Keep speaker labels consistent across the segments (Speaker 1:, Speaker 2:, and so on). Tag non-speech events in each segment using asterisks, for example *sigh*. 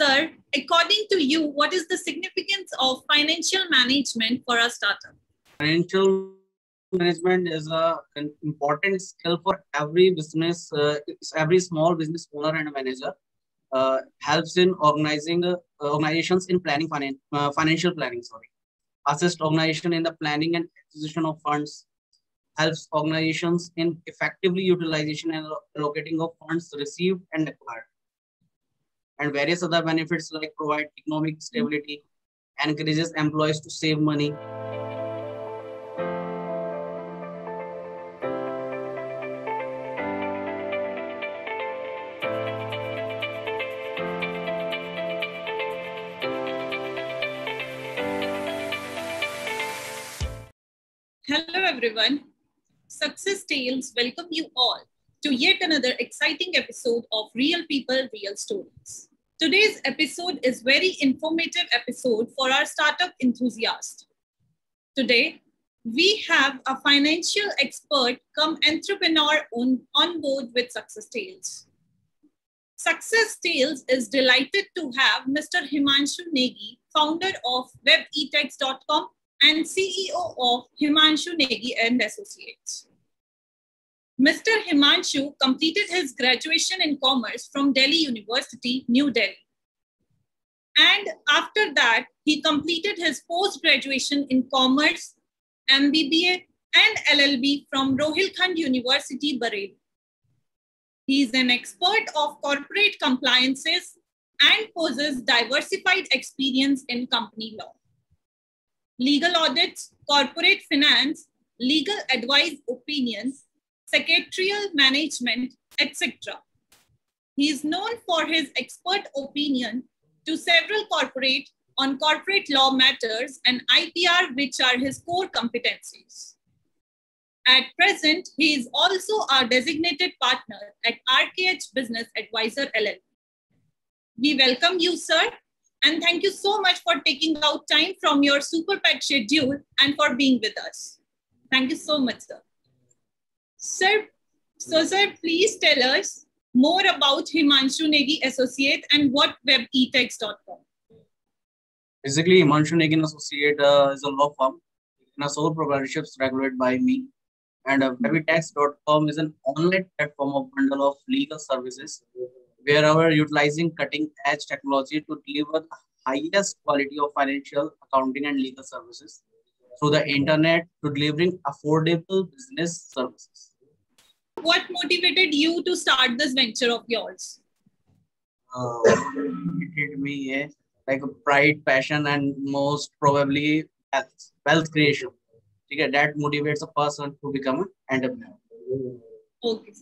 Speaker 1: Sir, according to you, what is the significance of financial management for a startup?
Speaker 2: Financial management is a, an important skill for every business, uh, every small business owner and manager. Uh, helps in organizing uh, organizations in planning finan- uh, financial planning. Sorry, assist organization in the planning and acquisition of funds. Helps organizations in effectively utilization and allocating of funds received and acquired and various other benefits like provide economic hmm. stability, encourages employees to save money.
Speaker 1: Hello everyone. Success Tales welcome you all to yet another exciting episode of Real People, Real Stories. Today's episode is very informative episode for our startup enthusiast. Today, we have a financial expert come entrepreneur on, on board with Success Tales. Success Tales is delighted to have Mr. Himanshu Negi, founder of webetax.com and CEO of Himanshu Negi and Associates. Mr. Himanshu completed his graduation in commerce from Delhi University, New Delhi. And after that, he completed his post graduation in commerce, MBBA, and LLB from Rohilkhand University, Bareilly. He is an expert of corporate compliances and possesses diversified experience in company law, legal audits, corporate finance, legal advice opinions, secretarial management, etc. He is known for his expert opinion to several corporate on corporate law matters and IPR, which are his core competencies. At present, he is also our designated partner at RKH Business Advisor LLP. We welcome you, sir, and thank you so much for taking out time from your super packed schedule and for being with us. Thank you so much, sir. Sir, so sir, please tell us more about Himanshu Negi Associate and what webetax.com.
Speaker 2: Basically, Himanshu Negi Associate uh, is a law firm in a sole proprietorship regulated by me. And uh, webetax.com is an online platform of bundle of legal services where we are utilizing cutting edge technology to deliver the highest quality of financial, accounting, and legal services through the internet to delivering affordable business services.
Speaker 1: What motivated you to start this venture of yours?
Speaker 2: Uh, motivated me, yeah, like pride, passion, and most probably wealth, wealth creation. Okay, that motivates a person to become an entrepreneur.
Speaker 1: Okay.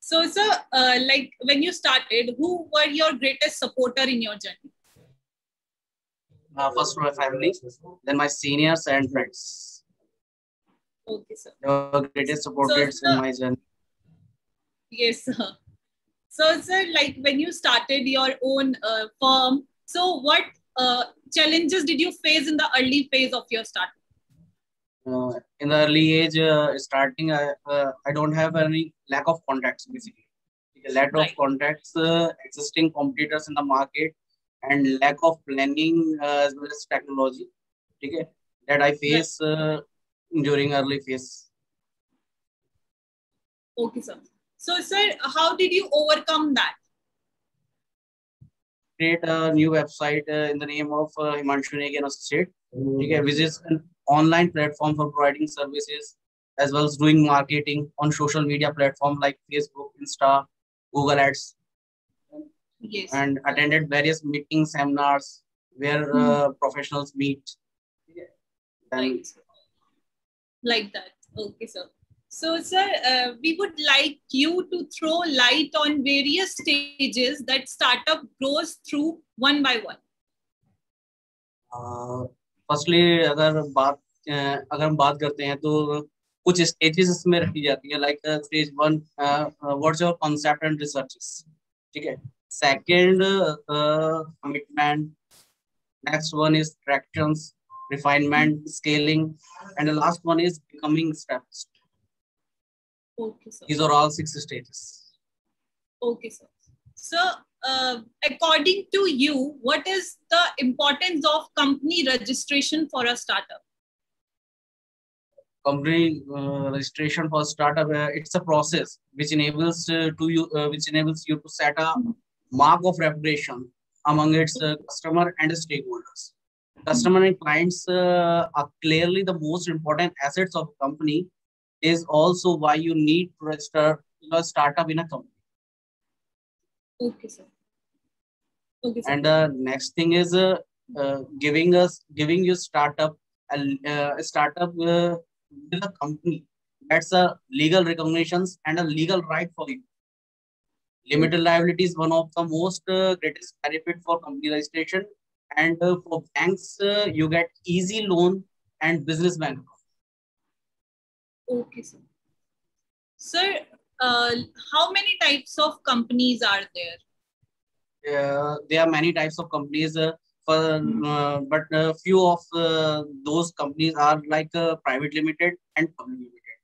Speaker 1: So, sir, uh, like when you started, who were your greatest supporter in your journey?
Speaker 2: Uh, first, my family, then my seniors and friends.
Speaker 1: Okay, sir.
Speaker 2: Were greatest supporters
Speaker 1: So,
Speaker 2: in my journey.
Speaker 1: Yes, sir. So, sir, like when you started your own uh, firm, so what uh, challenges did you face in the early phase of your start?
Speaker 2: Uh, in the early age, uh, starting, I, uh, I don't have any lack of contacts, basically. Lack
Speaker 1: Right.
Speaker 2: of contacts, uh, existing competitors in the market, and lack of planning uh, as well as technology. Okay, that I face uh, during early phase.
Speaker 1: Okay, sir. So, sir, how did you overcome that?
Speaker 2: Create a new website uh, in the name of uh, Himanshu Negi and Associate. Okay, which is an online platform for providing services as well as doing marketing on social media platform like Facebook, Insta, Google Ads,
Speaker 1: Yes.
Speaker 2: and attended various meetings, seminars where uh, professionals meet. And
Speaker 1: Right. Like that. Okay, sir. So, sir, uh, we would like you to throw light on various stages that startup grows through one by one.
Speaker 2: Firstly अगर बात अ, अगर हम बात करते हैं तो कुछ stages इसमें रखी जाती है like stage one what's your concept and researches ठीक है second commitment next one is tractions refinement scaling and the last one is becoming established
Speaker 1: Okay, sir.
Speaker 2: these are all six stages
Speaker 1: Okay, sir. So, uh, according to you, what is the importance of company registration for a startup?
Speaker 2: Company uh, registration for startup, uh, it's a process which enables uh, to you, uh, which enables you to set a mark of reputation among its uh, customer and stakeholders. Customer and clients uh, are clearly the most important assets of a company. Is also why you need to register a startup in a company.
Speaker 1: Okay, sir. Okay, sir.
Speaker 2: and the next thing is uh, uh, giving us giving you startup a, uh, a startup uh, with a company that's a legal recognitions and a legal right for you limited liability is one of the most uh, greatest benefit for company registration and uh, for banks uh, you get easy loan and business bank
Speaker 1: Okay, sir. Sir, uh, how many types of companies are there?
Speaker 2: uh, there are many types of companies uh, for uh, but uh, few of uh, those companies are like uh, private limited and public limited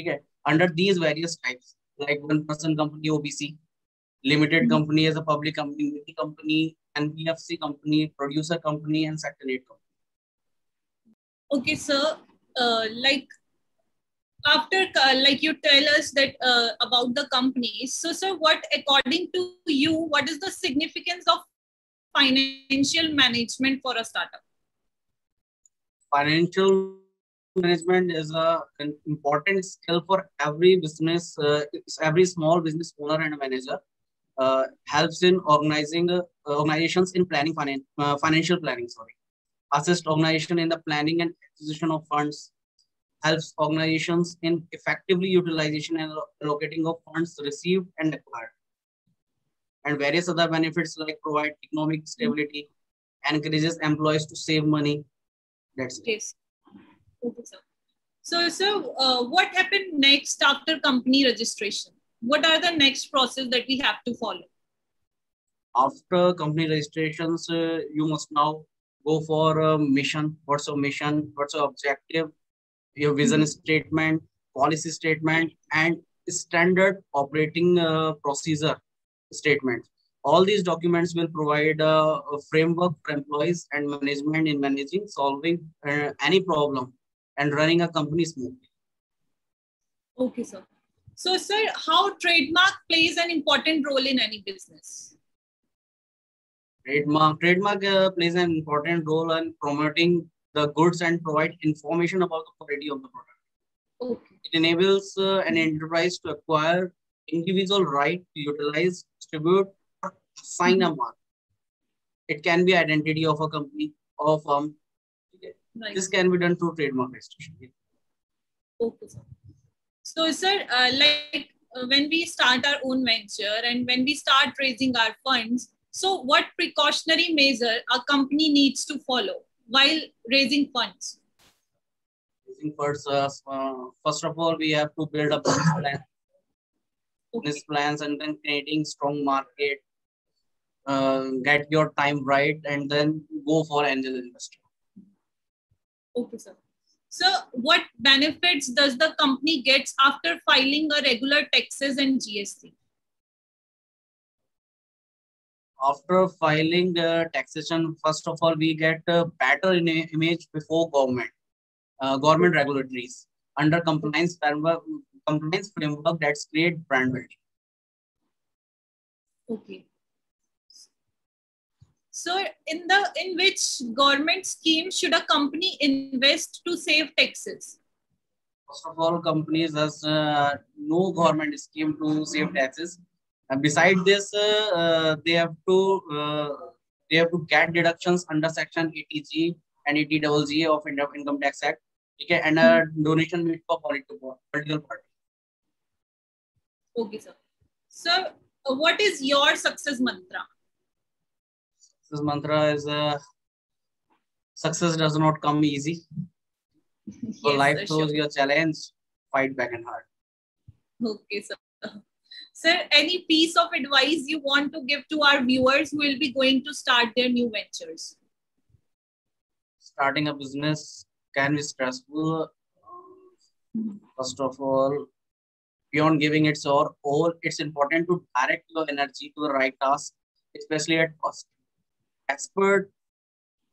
Speaker 2: okay under these various types like one person company obc limited
Speaker 1: Mhm.
Speaker 2: company as a public company mini company nbfc company producer company and sector 8 company
Speaker 1: Okay, sir. Uh, like after, uh, like you tell us that uh, about the companies. So, sir, what according to you, what is the significance of financial management for a startup?
Speaker 2: financial management is a an important skill for every business, uh, every small business owner and manager. Uh, helps in organizing uh, organizations in planning finan- uh, financial planning. Sorry, assist organization in the planning and acquisition of funds. Helps organizations in effectively utilization and allocating of funds received and acquired. And various other benefits like provide economic stability, encourages employees to save money. That's it.
Speaker 1: Yes. Okay, sir. So, so uh, what happened next after company registration? What are the next process that we have to follow?
Speaker 2: after company registrations, uh, you must now go for a mission. What's your mission? What's your objective? Your vision
Speaker 1: Mhm.
Speaker 2: statement, policy statement, and standard operating uh, procedure statement. All these documents will provide uh, a framework for employees and management in managing, solving uh, any problem, and running a company smoothly.
Speaker 1: Okay, sir. So, sir, how trademark plays an important role in any business?
Speaker 2: Trademark trademark uh, plays an important role in promoting the goods and provide information about the quality of the product.
Speaker 1: Okay.
Speaker 2: It enables uh, an enterprise to acquire individual right to utilize, distribute, or assign a mark. It can be identity of a company or firm.
Speaker 1: Right.
Speaker 2: This can be done through trademark registration.
Speaker 1: Okay, sir. So, sir, uh, like uh, when we start our own venture and when we start raising our funds, so what precautionary measure a company needs to follow while raising funds?
Speaker 2: Using first, uh, uh, first of all, we have to build up business plan, business plans, and then creating strong market. Uh, get your time right, and then go for angel investor.
Speaker 1: Okay, sir. So, what benefits does the company gets after filing a regular taxes and GST?
Speaker 2: After filing the taxation, first of all, we get a better in image before government, uh, government regulatories under compliance framework, compliance framework that's create brand building.
Speaker 1: Okay. So, in the in which government scheme should a company invest to save taxes?
Speaker 2: First of all, companies has uh, no government scheme to save taxes. And beside this, uh, uh, they have to uh, they have to get deductions under Section 80G and 80GG of Indian Income Tax Act. Okay, and a donation made for political political party.
Speaker 1: Okay, sir. So, uh, what is your success mantra?
Speaker 2: This mantra is uh, success does not come easy. *laughs* So
Speaker 1: Yes,
Speaker 2: life
Speaker 1: sir,
Speaker 2: throws
Speaker 1: sure.
Speaker 2: you a challenge, fight back and hard.
Speaker 1: Okay, sir. Sir, any piece of advice you want to give to our viewers who will be going to start their new ventures?
Speaker 2: Starting a business can be stressful. First of all, beyond giving it your all, it's important to direct your energy to the right task. especially at cost. Expert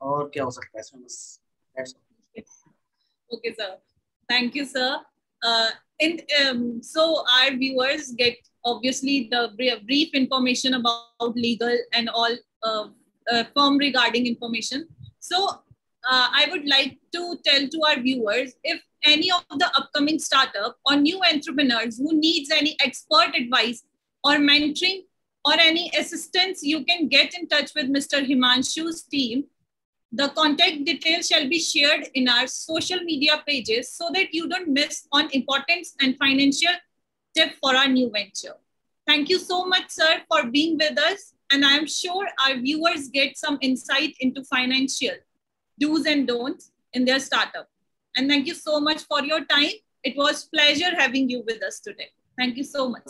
Speaker 2: और क्या हो सकता है इसमें बस that's all.
Speaker 1: Okay, sir. Thank you, sir. Uh, and um, so our viewers get obviously the brief information about legal and all uh, uh, firm regarding information. So uh, I would like to tell to our viewers if any of the upcoming startup or new entrepreneurs who needs any expert advice or mentoring or any assistance, you can get in touch with Mr. Himanshu's team. The contact details shall be shared in our social media pages so that you don't miss on importance and financial tip for our new venture. Thank you so much, sir, for being with us. And I am sure our viewers get some insight into financial do's and don'ts in their startup. And thank you so much for your time. It was pleasure having you with us today. Thank you so much.